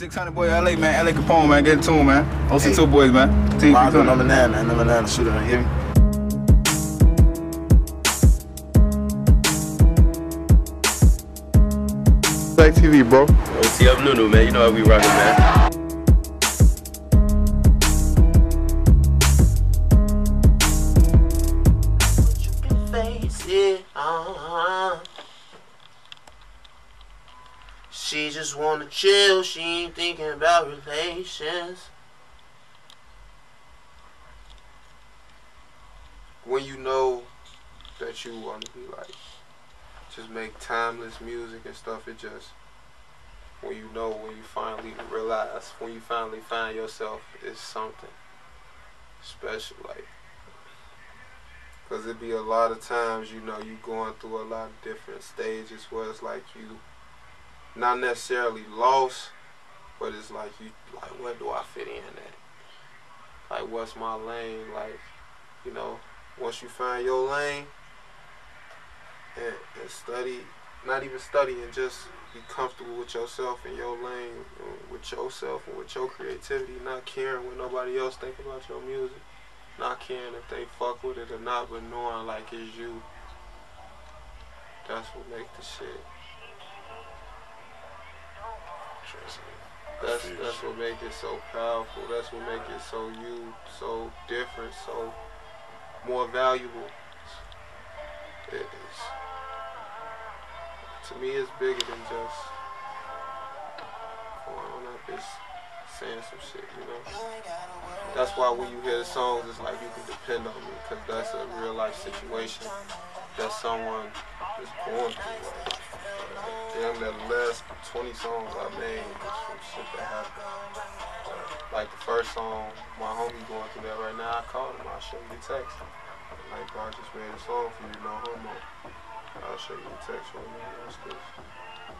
600 boy LA, man. LA Capone, man. Get it to him, man. OC2 hey. boys, man. Team Lonzo number nine, man. Number nine, shooter. You hear me? Black TV, bro. OTF Nunu, man. You know how we rockin', man. Just wanna chill, she ain't thinking about relations. When you know that you wanna be like, just make timeless music and stuff, it just, when you know, when you finally realize, when you finally find yourself, it's something special, like, because it be a lot of times, you know, you going through a lot of different stages where it's like you not necessarily lost, but it's like you like where do I fit in at? Like what's my lane? Like, you know, once you find your lane and, and study, not even study and just be comfortable with yourself and your lane, with yourself and with your creativity, not caring what nobody else think about your music, not caring if they fuck with it or not, but knowing like it's you. That's what makes the shit. That's that's what makes it so powerful. That's what makes it so you, so different, so more valuable. It is. To me, it's bigger than just going on up, it's saying some shit, you know. That's why when you hear the songs, it's like you can depend on me, because that's a real life situation that someone is going through. Damn, that last 20 songs I made from shit that happened. Like the first song, my homie going through that right now, I called him, I'll show you the text. Like, bro, I just made a song for you, no homo. I'll show you the text right now,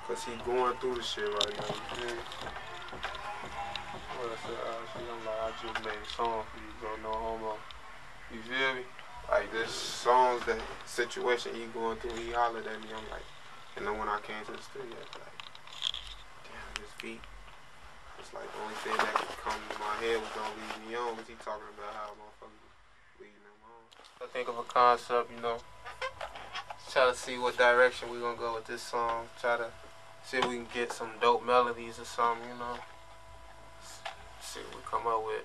cause, he going through the shit right now, you I said, I'm like, I just made a song for you, bro, no homo. You feel me? Like, this song's that situation he going through, he hollered at me, I'm like, and then when I came to the studio, I was like, damn, this beat. It's like the only thing that could come to my head was gonna lead me on was he talking about how motherfuckers leading them on. I think of a concept, you know. Try to see what direction we're gonna go with this song. Try to see if we can get some dope melodies or something, you know. See what we come up with.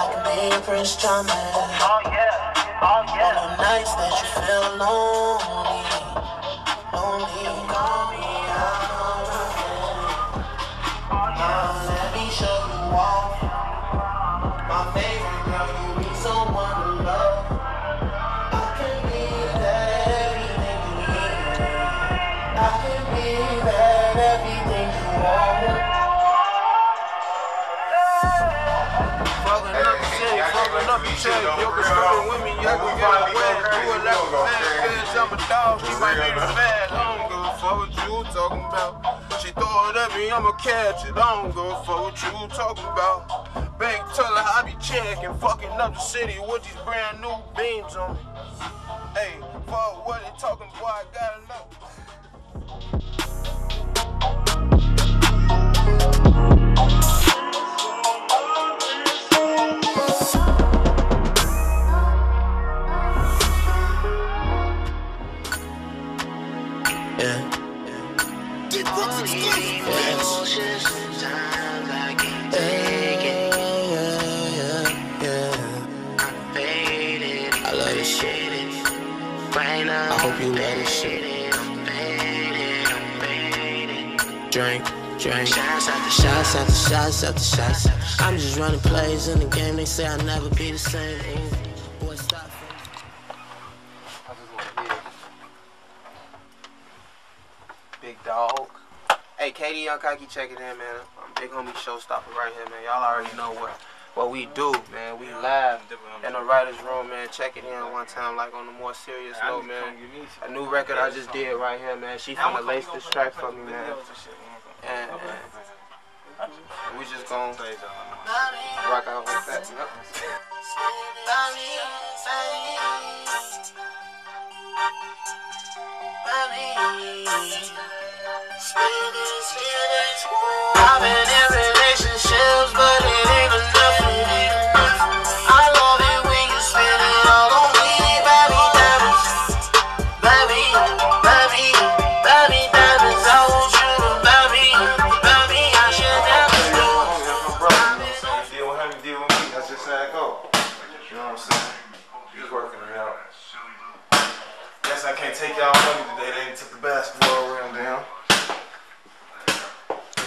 I can be your Prince Charming. Oh yeah, oh yeah. On the nights that you feel lonely, lonely, call Fucking up the check, yo, can start with me, yo, can get away. Do it like a man, bitch, I'm a dog, she might be the fat. I don't give a fuck what you talking about. She throw it at me, I'ma catch it. I don't give a fuck what you talking about. Bank teller, I be checking, fucking up the city with these brand new beams on me. Hey, fuck what they talking, boy, I gotta know. Hope you love this shit. Drink, drink. Shots after shots after shots after shots. I'm just running plays in the game. They say I'll never be the same. Boy, stop. Big dog. Hey, KD Young Cocky checking in, man. I'm big homie showstopper right here, man. Y'all already know what what we do, man. We live in the writer's room, man. Check it in one time, like on a more serious note, man. A new record I just did right here, man. She finna lace this track for me, man. And, and we just gon' rock out like that. Yep. I've been in relationships, but it ain't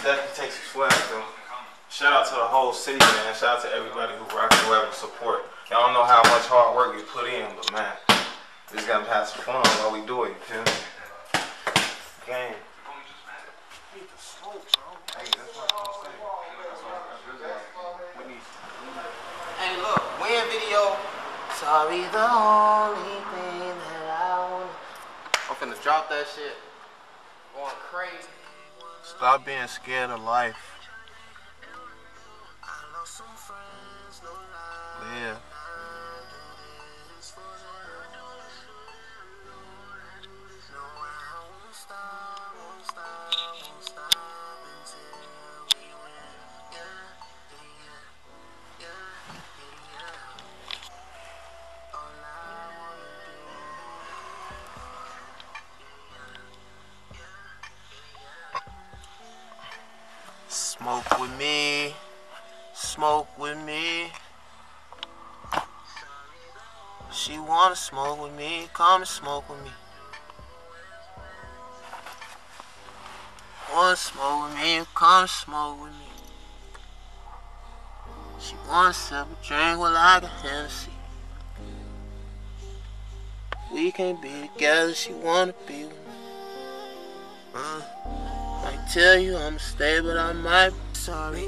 definitely takes some swag though. Shout out to the whole city, man. Shout out to everybody who rock and roll with support. Y'all don't know how much hard work you put in, but man, we just gotta have some fun while we do it. You feel me? Game. We Hey, look, win video. Sorry, the only thing that I want. I'm finna drop that shit. Going crazy. Stop being scared of life. Live. Smoke with me. Smoke with me. She wanna smoke with me. Come and smoke with me. Wanna smoke with me? Come and smoke with me. She wanna sip a drink I got Hennessy. We can't be together. She wanna be with me. Uh. I tell you I'ma stay, but I might sorry.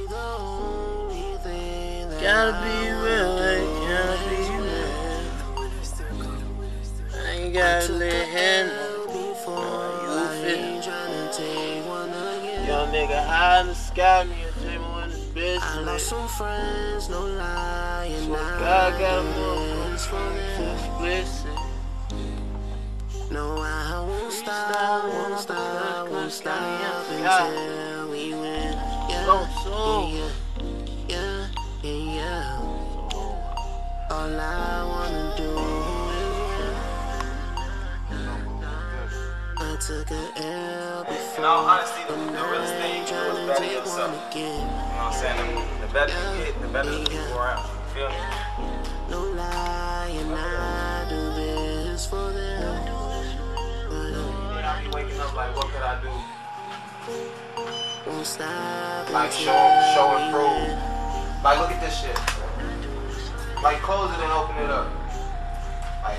Gotta be real, hey, gotta be real. I ain't gotta let him know how you feel. Young nigga high in the sky, me and dreaming when this bitch I lost some friends, no lying. So God got a move explicit. No, I won't stop, won't stop, won't stop until we win. Yeah, yeah, yeah, yeah, yeah. All I wanna do is win. I took a L before. In all honesty, the, but the realest thing ain't you do is better yourself. You know what I'm saying? The, the better you get, the better the people around. You feel me? No lie, and I do this for them. Then I be waking up like, what could I do? Like show, show and prove. Like look at this shit. Like close it and open it up. Like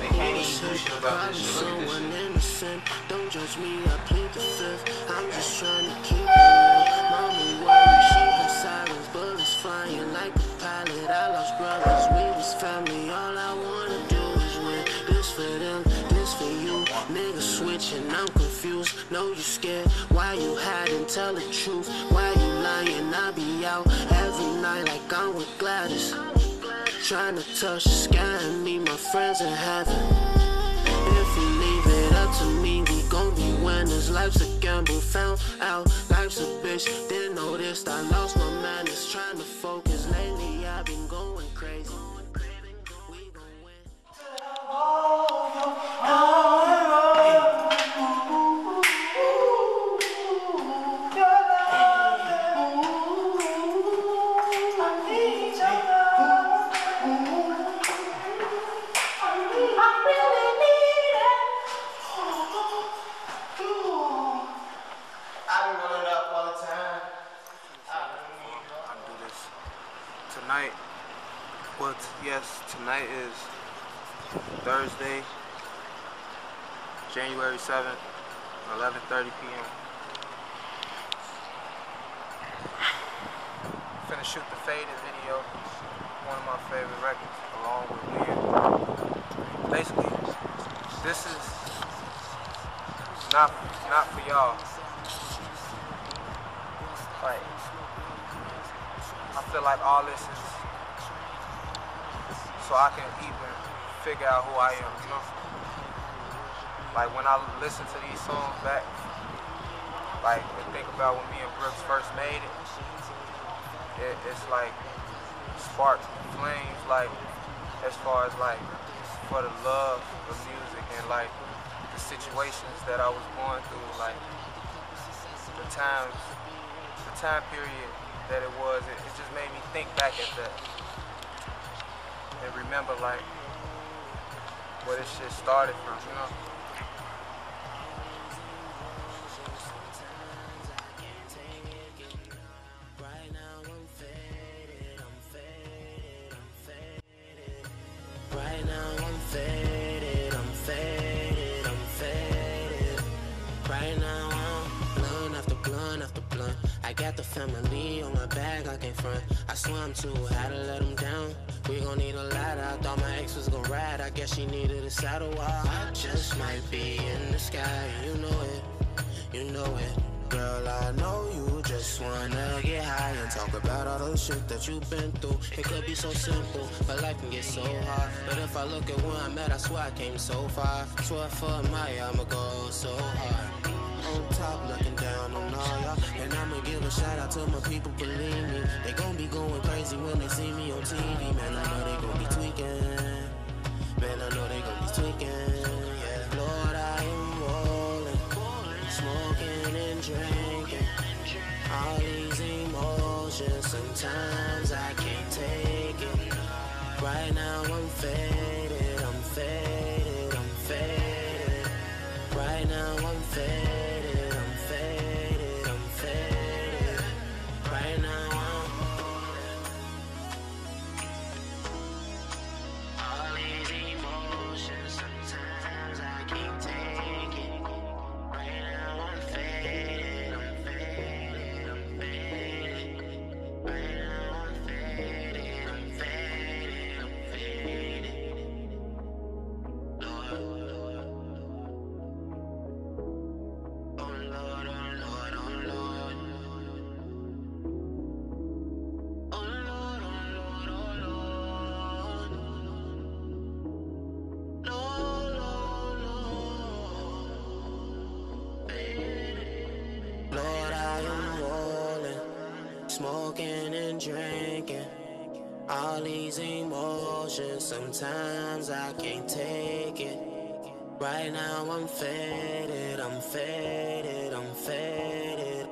They can't even do shit about this shit. Look at this shit. innocent. Don't judge me, I plead the fifth. I'm just trying to keep it real. Mama worried, she got sirens, bullets flying like a pilot. I lost brothers, we was family. All I Switching, I'm confused. Know you scared, why you hiding? Tell the truth. Why you lying? I be out every night like I'm with Gladys. Trying to touch the sky and meet my friends in heaven. If you leave it up to me, we gon' be winners. Life's a gamble, found out life's a bitch. Then noticed I lost my manners. Trying to focus lately, I've been going crazy. We gon' 11.30 p.m. Finna shoot the Faded video, one of my favorite records, along with Weird. Basically, this is not, not for y'all. Like, I feel like all this is so I can even figure out who I am, you know? Like when I listen to these songs back, like and think about when me and Brooks first made it, it it's like spark flames, like as far as like for the love of music and like the situations that I was going through, like the times, the time period that it was, it, it just made me think back at that and remember like where this shit started from, you know? Got the family on my back, I can't front. I swear I'm too high to let them down. We gon' need a ladder. I thought my ex was gon' ride. I guess she needed a saddle. While I just might be in the sky. You know it, you know it. Girl, I know you just wanna get high and talk about all the shit that you've been through. It could be so simple, but life can get so hard. But if I look at where I'm at, I swear I came so far. Swear for my, I'ma go so hard. On top, looking A shout out to my people, believe me. They gon' be going crazy when they see me on TV. Man, I know they gon' be tweaking. Man, I know they gon' be tweaking. Yeah, Lord, I am rolling, smoking and drinking. All these emotions, sometimes I can't take it. Right now I'm faded, I'm faded, emotions, sometimes I can't take it. Right now I'm faded, I'm faded, I'm faded.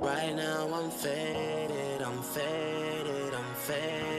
Right now I'm faded, I'm faded, I'm faded.